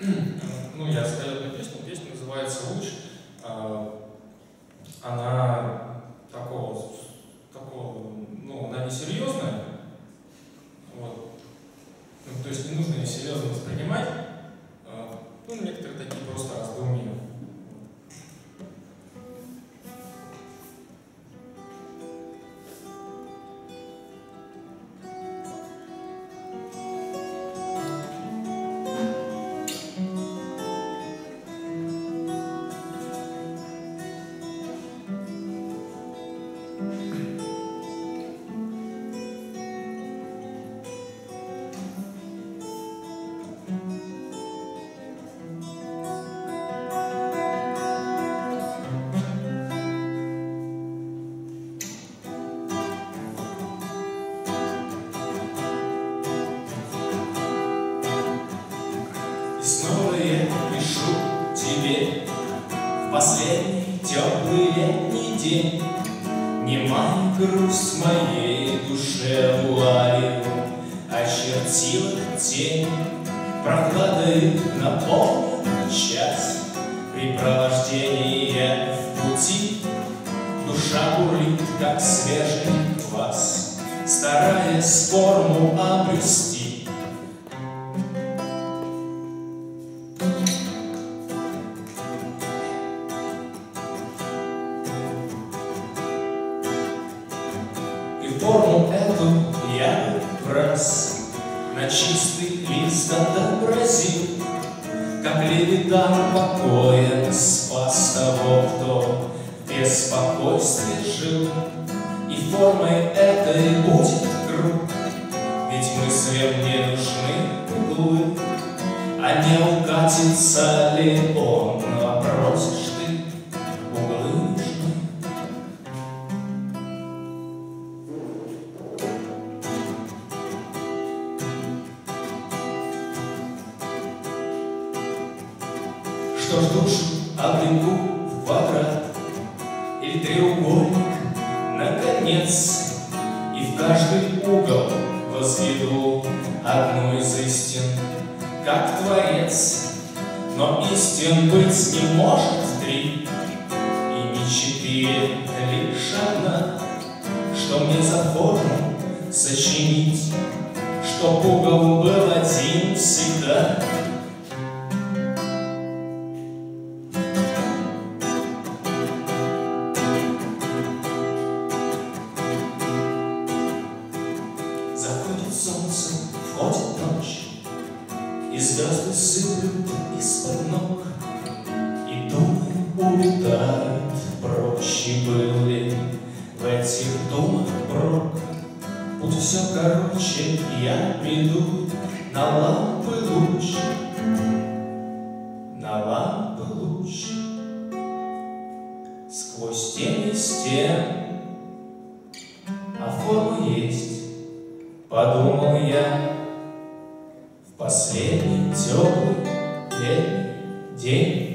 Э, ну, я сыграл эту песню, песня называется «Луч». Э, она такого Последний теплый летний день. Немая грусть моей душе вуалью Очертила тень. Прохладой наполнен час При провождении в пути. Душа бурлит, как свежий квас Стараясь форму обрести форму эту я раз На чистый лист отобразил, Как левитан покоя спас того, кто без спокойствия жил. И формой этой будет круг, Ведь мыслям не нужны углы, А не укатится ли он, Что ж душу облеку в квадрат. Или треугольник, наконец, И в каждый угол возведу Одну из истин, как Творец. Но истин быть не может три, И не четыре, лишь одна, Что мне за форму сочинить, Чтоб угол был один всегда — звезды сыплют из-под ног, И думы улетают. Прочь, И был ли в этих думах брок? Путь все короче, я приду. На лампы луч, На лампы луч, Сквозь тени стен, а форма есть, Подумал я последний теплый летний день